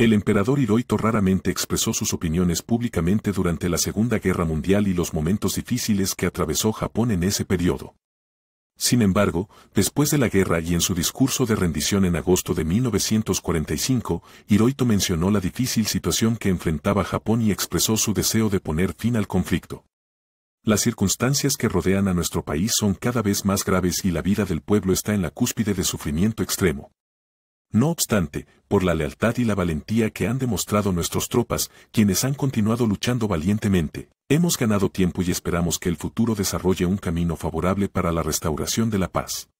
El emperador Hirohito raramente expresó sus opiniones públicamente durante la Segunda Guerra Mundial y los momentos difíciles que atravesó Japón en ese periodo. Sin embargo, después de la guerra y en su discurso de rendición en agosto de 1945, Hirohito mencionó la difícil situación que enfrentaba Japón y expresó su deseo de poner fin al conflicto. Las circunstancias que rodean a nuestro país son cada vez más graves y la vida del pueblo está en la cúspide de sufrimiento extremo. No obstante, por la lealtad y la valentía que han demostrado nuestras tropas, quienes han continuado luchando valientemente, hemos ganado tiempo y esperamos que el futuro desarrolle un camino favorable para la restauración de la paz.